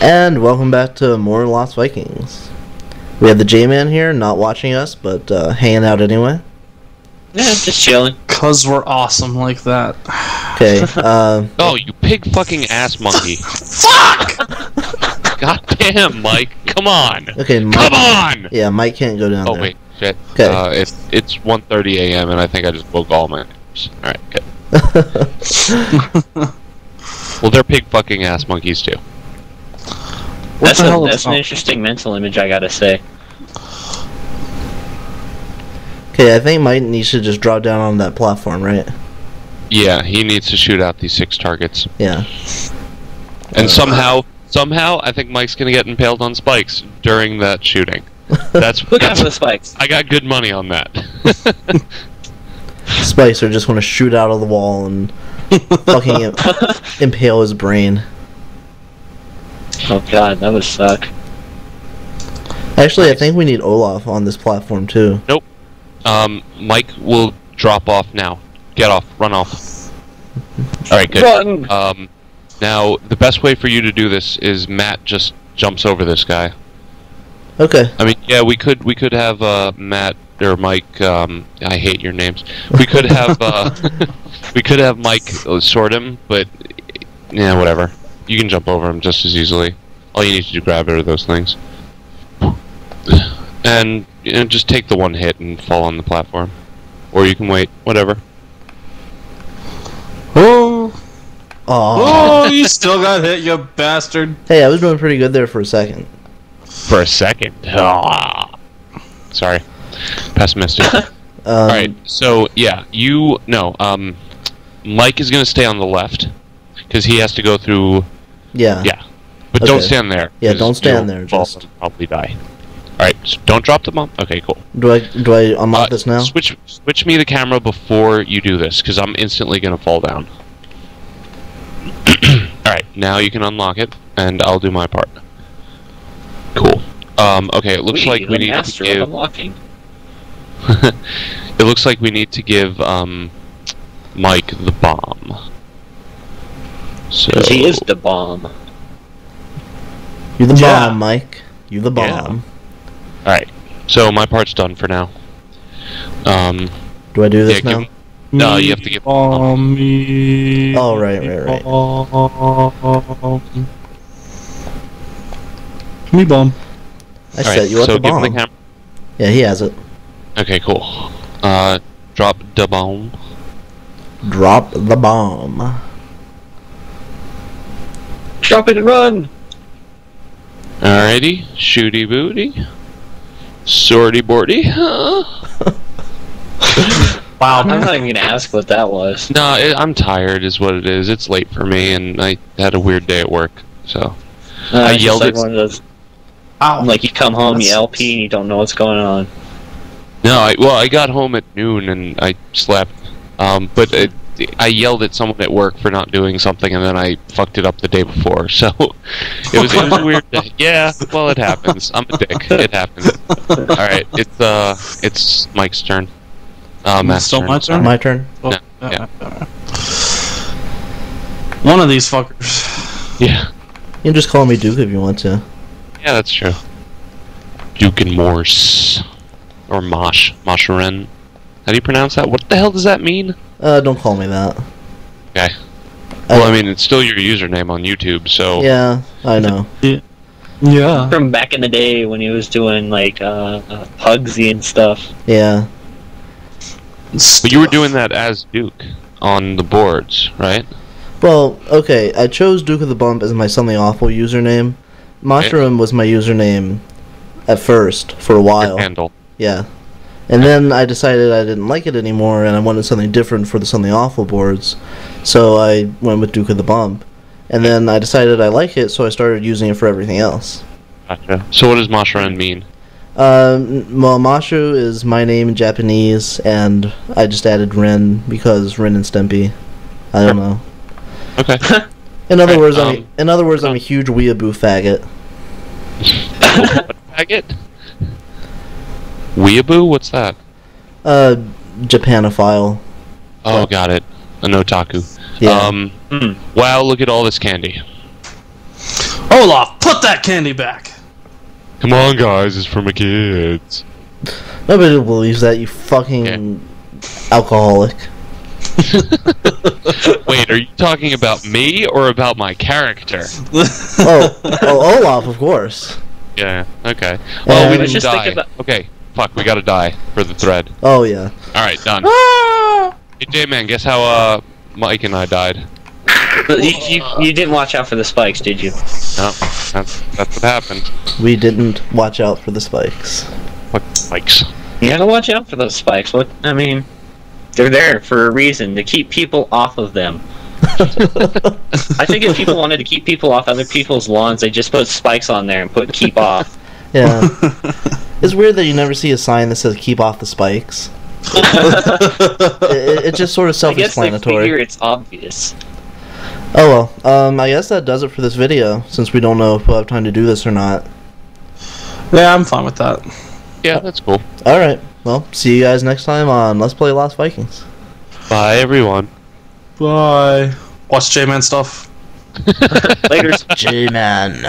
And welcome back to more Lost Vikings. We have the J-Man here, not watching us, but uh, hanging out anyway. Yeah, just chilling. Cause we're awesome like that. Okay, uh, Oh, you pig fucking ass monkey. Fuck! God damn, Mike. Come on. okay, Mike, Come on! Yeah, Mike can't go down Oh, there. wait. Shit. 'Kay. Uh, it's, it's 1.30 a.m. and I think I just woke all my neighbors. Alright, good. Well, they're pig fucking ass monkeys too. What That's, the hell is that's an up? interesting mental image, I gotta say. Okay, I think Mike needs to just drop down on that platform, right? Yeah, he needs to shoot out these six targets. Yeah. And somehow, somehow, I think Mike's gonna get impaled on spikes during that shooting. That's, Look out that's for the spikes. I got good money on that. Spikes are just going to shoot out of the wall and fucking im- impale his brain. Oh god, that would suck. Actually, I think we need Olaf on this platform too. Nope. Um, Mike will drop off now. Get off. Run off. All right, good. Run! Um, now the best way for you to do this is Matt just jumps over this guy. Okay. I mean, yeah, we could we could have uh, Matt or Mike. Um, I hate your names. We could have uh, we could have Mike uh, sort him, but yeah, whatever. You can jump over them just as easily. All you need to do grab it are those things, and you know, just take the one hit and fall on the platform, or you can wait. Whatever. Oh, Aw. oh, you still got hit, you bastard. Hey, I was doing pretty good there for a second. For a second. Ah. Sorry. Pessimistic. Um, All right. So yeah, you no. Um, Mike is gonna stay on the left because he has to go through. Yeah. Yeah. But don't stand there. Yeah, don't stand you'll there, fall just- and probably die. All right. So don't drop the bomb. Okay. Cool. Do I do I unlock Uh, this now? Switch switch me the camera before you do this because I'm instantly gonna fall down. All right. Now you can unlock it, and I'll do my part. Cool. Um, okay. It looks We, like we need to give. unlocking. it looks like we need to give um, Mike the bomb. So Because he is the bomb. You're the Yeah. bomb, Mike. You're the Yeah. bomb. all right. So my part's done for now. Um, Do I do this Yeah, now? him- No, you have to give- on me. Oh, right, right, right. Bomb. Me bomb. I all set right. you up so the give him bomb. the camera. yeah, he has it. Okay, cool. Uh, drop the bomb. Drop the bomb. Drop it and run! Alrighty, shooty booty, sorty boardy. Huh? Wow. I'm not even gonna ask what that was. No, it, I'm tired, is what it is. It's late for me, and I had a weird day at work, so Uh, I it's yelled like it- one of those, Ow. like you come home, you LP, and you don't know what's going on. no. I well, I got home at noon and I slept. Um, but it, I yelled at someone at work for not doing something, and then I fucked it up the day before. So it was, it was a weird day. Yeah, well, it happens. I'm a dick. It happens. All right, it's uh, it's Mike's turn. Uh, Matt's still turn. my turn? My turn. Oh, Yeah, yeah, yeah. One of these fuckers. Yeah, You can just call me Duke if you want to. yeah, that's true. Duke and Morse, or Mosh, Mosharen. How do you pronounce that? What the hell does that mean? Uh, don't call me that. Okay. Well, I mean, it's still your username on YouTube, so Yeah, I know. Yeah. From back in the day when he was doing like uh, uh, Pugsy and stuff. Yeah. But you were doing that as Duke on the boards, right? Well, okay, I chose Duke of the Bump as my Something Awful username. Mushroom was my username at first, for a Your while. handle. Yeah. And then I decided I didn't like it anymore and I wanted something different for the Something Awful boards. So I went with Duke of the Bump. And then I decided I like it, so I started using it for everything else. Gotcha. So what does Mosharen mean? Um, well, Mashu is my name in Japanese, and I just added Ren because Ren and Stimpy. I don't know. Okay. In other Right, words, I'm um, in other words, I'm a huge weeaboo faggot. what faggot? Weeaboo? What's that? Uh, Japanophile. Oh, got it. An otaku. Yeah. Um, Hmm. wow, look at all this candy. Olaf, put that candy back. Come on, guys, it's for my kids. Nobody believes that, you fucking alcoholic. Wait, are you talking about me or about my character? Oh, oh, Olaf, of course. Yeah. Okay. Uh, Well, we let's didn't just think die. about- Okay. Fuck, we gotta die for the thread. Oh, yeah. All right, done. Ah! Hey, J-Man, guess how uh Mike and I died? But you, you, you didn't watch out for the spikes, did you? No, that's that's what happened. We didn't watch out for the spikes. Fuck spikes. You gotta watch out for those spikes. What I mean, they're there for a reason to keep people off of them. I think if people wanted to keep people off other people's lawns, they just put spikes on there and put "keep off." Yeah. it's weird that you never see a sign that says keep off the spikes. It, it- it's just sort of I guess they self-explanatory. it's obvious. Oh well, um, I guess that does it for this video, since we don't know if we'll have time to do this or not. Yeah, I'm fine with that. Yeah, that's cool. Alright, well, see you guys next time on Let's Play Lost Vikings. Bye, everyone. Bye. Watch J-Man stuff. Later. J-Man.